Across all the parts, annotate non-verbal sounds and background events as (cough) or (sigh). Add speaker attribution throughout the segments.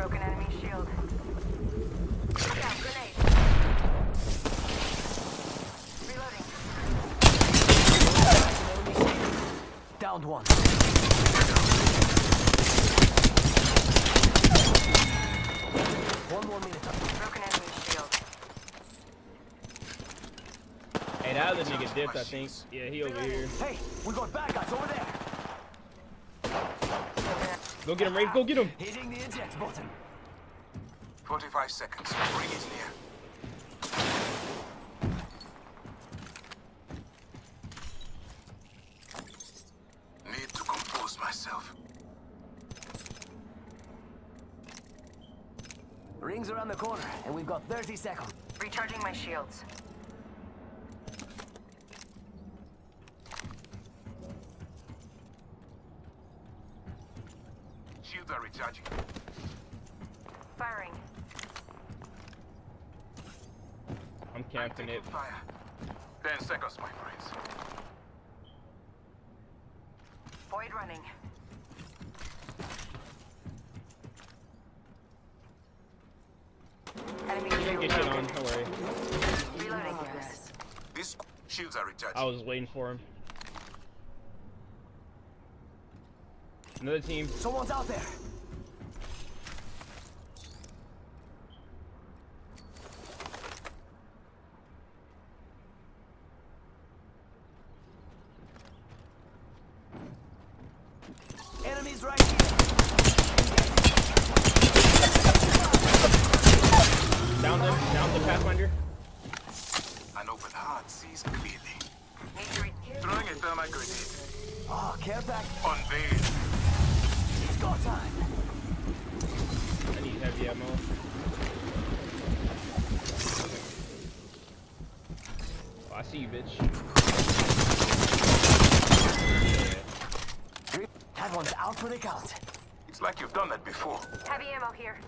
Speaker 1: Broken enemy shield. Look out, grenade. Reloading.
Speaker 2: Downed one. One more minute.
Speaker 1: Broken enemy shield.
Speaker 3: Hey, that other nigga dipped, I think. Yeah, he over here.
Speaker 2: Hey, we got bad guys over there.
Speaker 3: Go get him, Rafe. Go get him.
Speaker 2: Hitting the eject button.
Speaker 4: 45 seconds. Ring is near. Need to compose myself.
Speaker 2: Rings around the corner, and we've got 30 seconds.
Speaker 1: Recharging my shields.
Speaker 4: Shields are recharging.
Speaker 1: Firing.
Speaker 3: I'm camping it.
Speaker 4: Fire. 10 seconds, my friends.
Speaker 1: Void running. Enemy shield
Speaker 3: Get shit on. Don't worry.
Speaker 1: Reloading, guys.
Speaker 4: These shields are recharging.
Speaker 3: I was waiting for him. Another team.
Speaker 2: Someone's out there. Enemies right here.
Speaker 3: Down them. Down the Pathfinder.
Speaker 4: An open heart sees clearly.
Speaker 1: Need to re-
Speaker 4: Throwing a thermite grenade.
Speaker 2: Oh, care back.
Speaker 4: Unveiled.
Speaker 2: He's got time.
Speaker 3: I need heavy ammo. Oh, I see you, bitch.
Speaker 2: One's out for the count.
Speaker 4: It's like you've done that before.
Speaker 1: Heavy ammo here.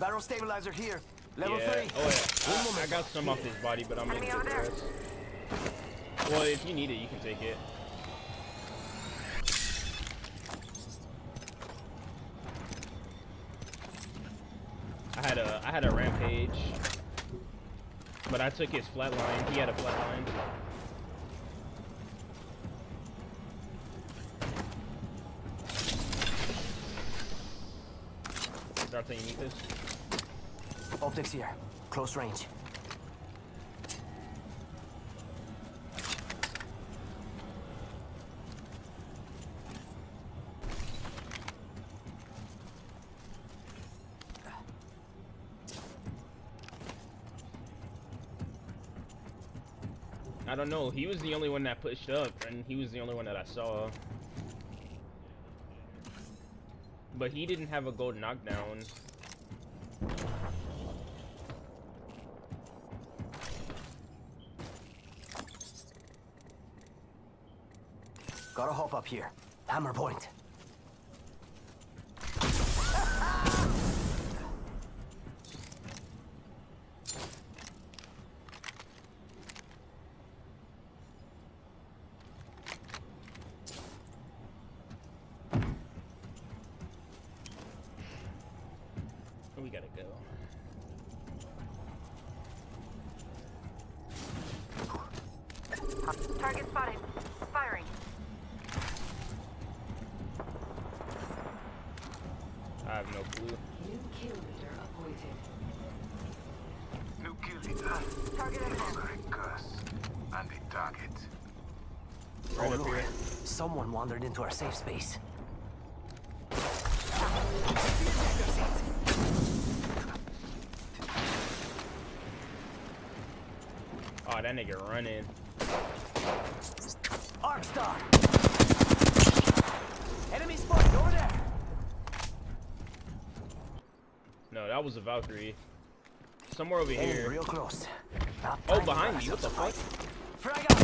Speaker 2: Barrel stabilizer here. Level
Speaker 3: yeah.
Speaker 2: three.
Speaker 3: Oh yeah. I, I got some off his body, but I'm gonna
Speaker 1: Enemy
Speaker 3: get the
Speaker 1: there.
Speaker 3: rest. Well, if you need it, you can take it. I had a I had a rampage, but I took his flatline. He had a flatline. Darth, you need this?
Speaker 2: Optics here. Close range.
Speaker 3: I don't know. He was the only one that pushed up, and he was the only one that I saw. But he didn't have a gold knockdown.
Speaker 2: Gotta hop up here. Hammer point.
Speaker 3: Gotta go.
Speaker 1: Target spotted. Firing.
Speaker 3: I have no clue.
Speaker 5: New kill leader appointed.
Speaker 4: New kill leader.
Speaker 1: Target at
Speaker 4: curse. And a target.
Speaker 3: Right
Speaker 2: oh, look. Someone wandered into our safe space.
Speaker 3: That nigga running.
Speaker 2: Arcstar! Enemy spotted over there!
Speaker 3: No, that was a Valkyrie. Somewhere over here.
Speaker 2: real close. Not
Speaker 3: Oh, behind me. What the fuck?
Speaker 2: fight. Frag out!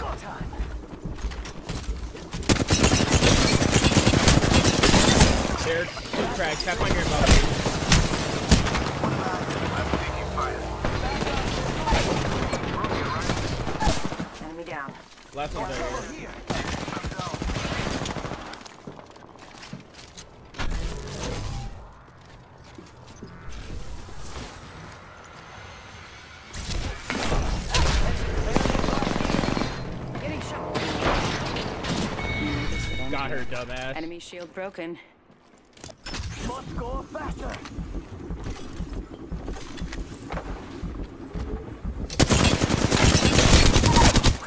Speaker 2: Go time!
Speaker 3: There, two cracks. Pathfinder and Valkyrie.
Speaker 4: I'm taking fire.
Speaker 3: Last one's over
Speaker 2: Over
Speaker 3: here.
Speaker 2: here.
Speaker 4: I'm down.
Speaker 6: Getting shot.
Speaker 3: Got her, dumbass.
Speaker 6: Enemy shield broken.
Speaker 2: Must go faster.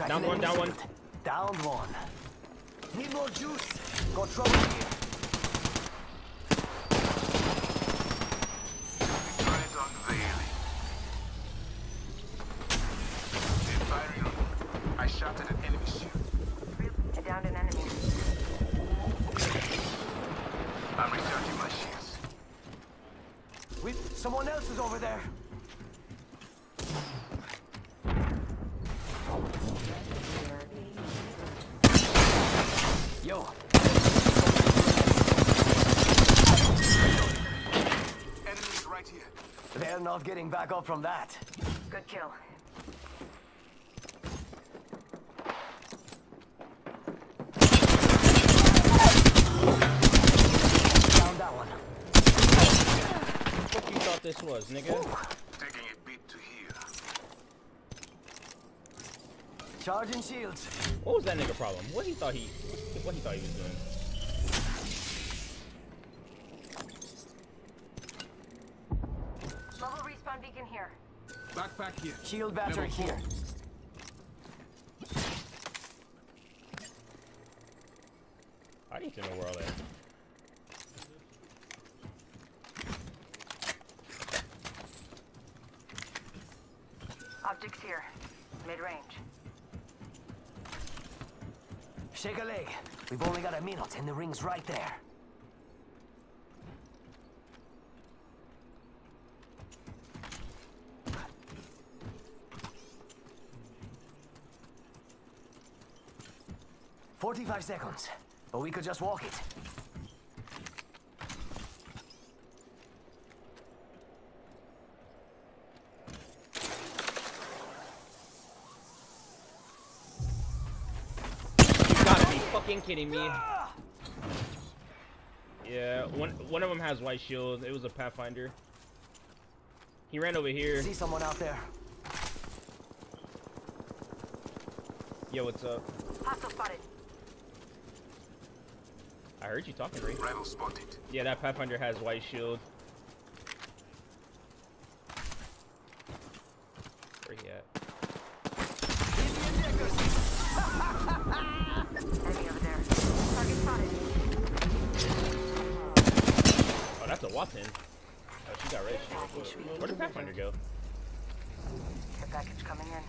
Speaker 3: Down one, down one.
Speaker 2: Down one. Need more juice. Got trouble here.
Speaker 4: Threat unveiling. They're firing on me. I shot at an enemy shield.
Speaker 1: I downed an enemy.
Speaker 4: I'm recharging my shields.
Speaker 2: With someone else is over there. Not getting back up from that.
Speaker 1: Good kill.
Speaker 2: Down that one.
Speaker 3: What you thought this was, nigga?
Speaker 4: Taking a beat to heal.
Speaker 2: Charging shields.
Speaker 3: What was that nigga problem? What he thought he, what he thought he was doing?
Speaker 1: Level respawn beacon here.
Speaker 4: Backpack here.
Speaker 2: Shield battery
Speaker 4: Level four.
Speaker 2: here.
Speaker 3: I need to know where all that.
Speaker 1: Optics here. Mid range.
Speaker 2: Shake a leg. We've only got a minute and the ring's right there. Forty-five seconds, but we could just walk it.
Speaker 3: You gotta be fucking kidding me. Yeah, one one of them has white shield. It was a Pathfinder. He ran over here.
Speaker 2: See someone out there?
Speaker 3: Yo, what's up?
Speaker 1: Hostile spotted.
Speaker 3: I heard you talking, Ray.
Speaker 4: Rival spotted.
Speaker 3: Yeah, that Pathfinder has white shield. Where he at?
Speaker 1: Enemy over there. Target spotted.
Speaker 3: Oh, that's a Wattson. Oh, she got red shield. Where did Pathfinder go?
Speaker 1: Care package coming in.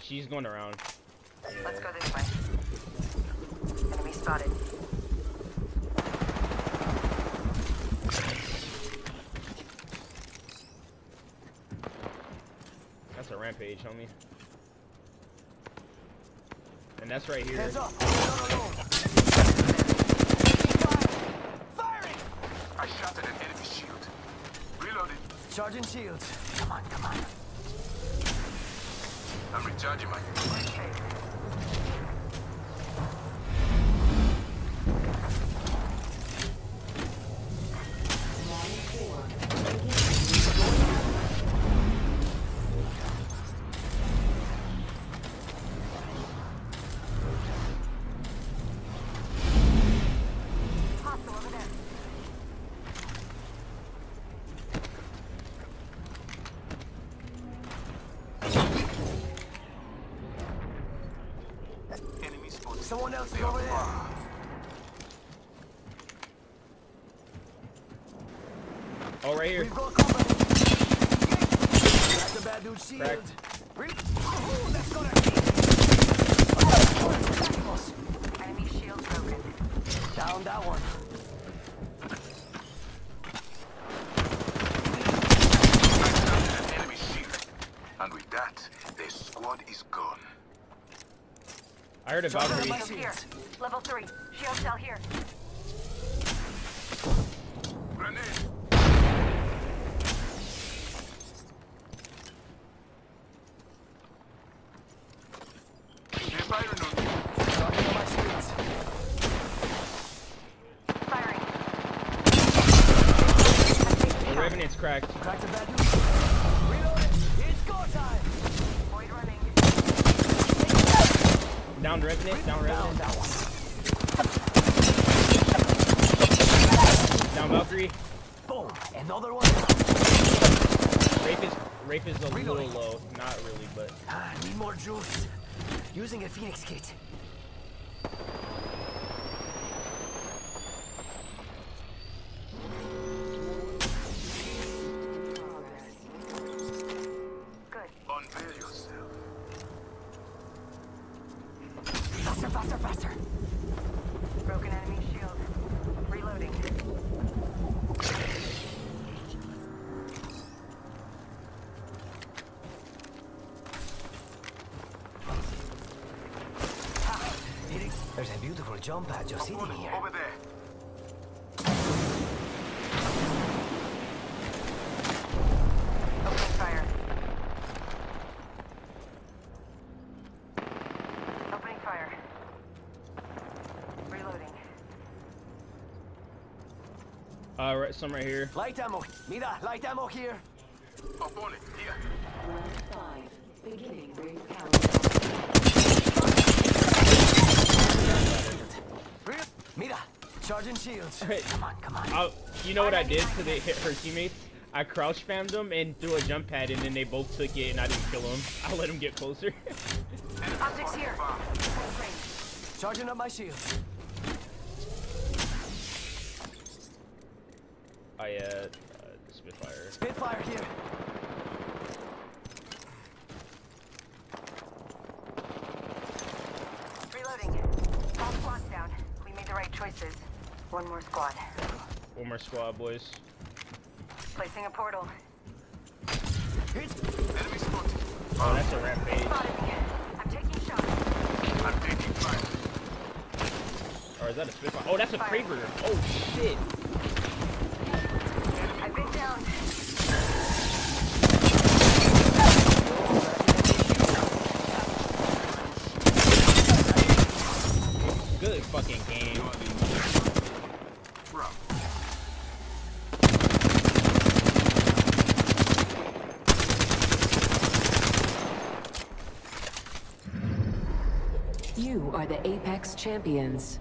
Speaker 3: She's going around.
Speaker 1: Let's go this way. Enemy spotted.
Speaker 3: That's a rampage, homie. And that's right here.
Speaker 2: Heads up! We're not alone. Firing!
Speaker 4: I shot at an enemy shield. Reloading.
Speaker 2: Charging shields. Come on, come on.
Speaker 4: I'm recharging my.
Speaker 1: Okay.
Speaker 2: Someone else is over there.
Speaker 3: Oh, right here.
Speaker 2: We've got company. That's the bad dude's shield. Re- that's gonna us.
Speaker 1: Enemy shield broken.
Speaker 2: Down that one.
Speaker 4: I
Speaker 3: heard a Valkyrie.
Speaker 1: Level three. Shield cell here.
Speaker 4: Grenade.
Speaker 2: Cracked. Cracked
Speaker 1: a bad
Speaker 3: Down Revenant, down
Speaker 2: Down
Speaker 3: Revenant,
Speaker 2: that one.
Speaker 3: down Valkyrie.
Speaker 2: Boom. Another one.
Speaker 3: Rafe is Rafe is a little low, not really, but
Speaker 2: Ah, need more juice. Using a Phoenix kit. There's a beautiful jump pad just sitting here.
Speaker 4: over there.
Speaker 1: Opening fire. Opening fire. Reloading.
Speaker 3: uh, right, some right here.
Speaker 2: Light ammo. Mira, light ammo here.
Speaker 4: Opponent here.
Speaker 5: Round five. Beginning ring countdown.
Speaker 2: Mira, charging shields.
Speaker 3: Hey.
Speaker 2: Come on, come on.
Speaker 3: I, you know what I did to they hit her teammates? I crouch spammed them and threw a jump pad, and then they both took it, and I didn't kill them. (laughs) I let them get closer. (laughs)
Speaker 1: Optics here.
Speaker 2: Charging up my shields.
Speaker 3: I uh, uh Spitfire.
Speaker 2: Spitfire here.
Speaker 1: Reloading. All squads down. We made the right choices. One more squad.
Speaker 3: One more squad, boys.
Speaker 1: Placing a portal.
Speaker 4: Enemy spotted.
Speaker 3: Oh, that's a rampage.
Speaker 1: I'm taking shots.
Speaker 4: I'm taking fire.
Speaker 3: Or is that a Spitfire? Oh, that's a Kraber. Oh shit.
Speaker 1: I've been down.
Speaker 3: Good fucking game.
Speaker 4: Bro.
Speaker 5: You are the Apex champions.